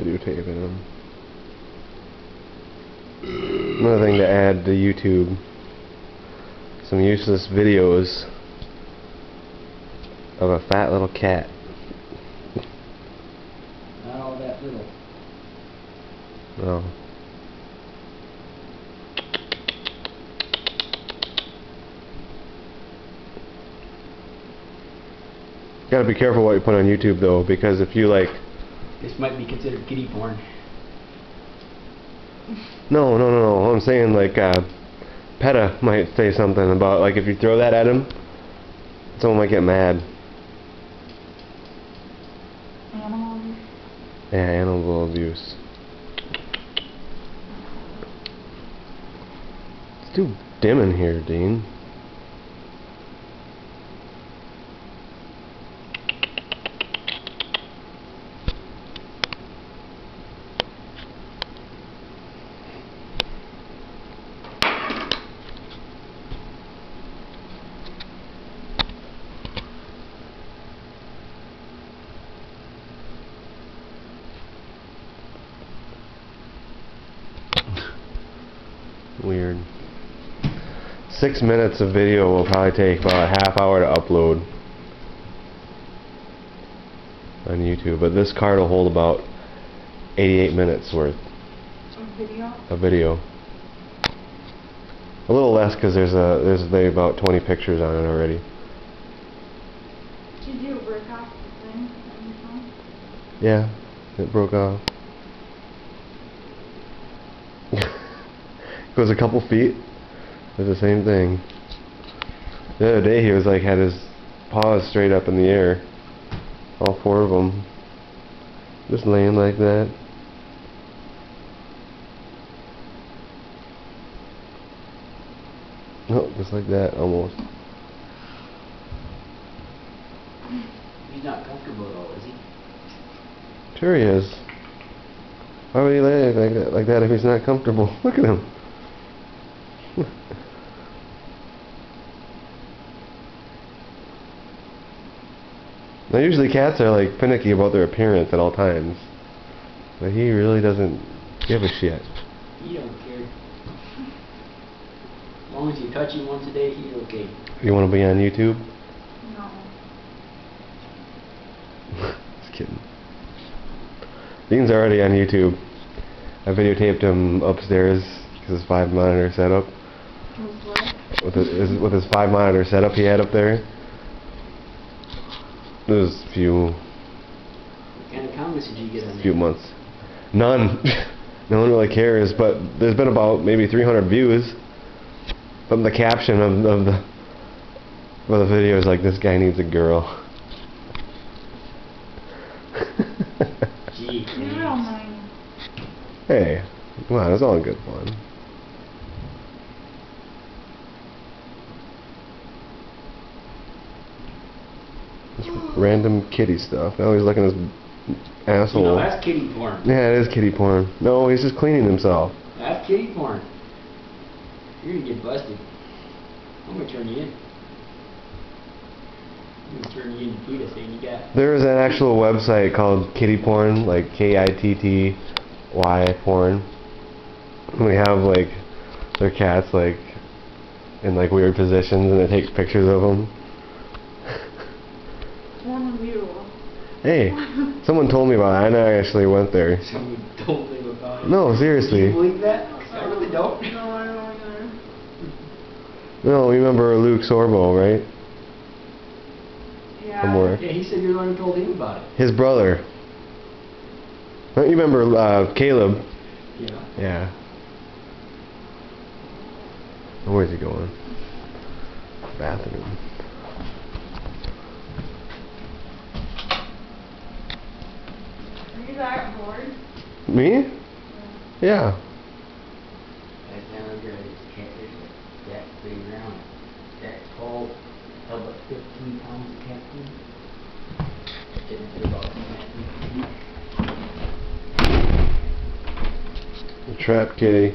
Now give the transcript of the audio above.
videotaping them. Another thing to add to YouTube. Some useless videos of a fat little cat. Not all that little. Oh. Gotta be careful what you put on YouTube though, because if you like This might be considered kitty porn. No, no, no, no. I'm saying like uh, PETA might say something about like if you throw that at him, someone might get mad. Animal abuse. Yeah, animal abuse. It's too dim in here, Dean. Weird. Six minutes of video will probably take about a half hour to upload on YouTube, but this card will hold about 88 minutes worth A video. of video. A little less because there's a there's maybe about 20 pictures on it already. Did you break off the thing on your phone? Yeah, it broke off. Goes a couple feet. Did the same thing. The other day he was like had his paws straight up in the air. All four of them. Just laying like that. Oh, just like that, almost. He's not comfortable at all, is he? Sure he is. Why would he lay like that, like that if he's not comfortable? Look at him. Now usually cats are like finicky about their appearance at all times. But he really doesn't give a shit. He don't care. As long as you touch him once a day, he's okay. You want to be on YouTube? No. Just kidding. Dean's already on YouTube. I videotaped him upstairs because his five monitor setup. Was what? with his, with his five monitor setup he had up there. It was a few What kind of comments did you get on few that? months. None. no one really cares, but there's been about maybe 300 views. from the caption of, of the of the video is like, "This guy needs a girl." Gee, You don't mind. hey, come on, it's all in good fun. Just random kitty stuff. Now he's looking at his You asshole. know, that's kitty porn. Yeah, it is kitty porn. No, he's just cleaning himself. That's kitty porn. You're gonna get busted. I'm gonna turn you in. I'm gonna turn you in to PETA saying you got There is an actual website called kitty porn, like K-I-T-T-Y porn. And they have like their cats like in like weird positions, and it takes pictures of them. One. Hey, someone told me about it. I never actually went there. someone told them about it. No, Do seriously. you believe that? 'Cause I really don't. No, I don't either. No, you remember Luke Sorbo, right? Yeah. From work. Yeah, he said you're the one who told him about it. His brother. Don't you remember uh, Caleb? Yeah. Yeah. Where's he going? Bathroom. Are you that bored? Me? Yeah. Right down under it, it's cat, there's a cat playground. That's called, held about fifteen pounds of cat food. Didn't do about that. Trap kitty.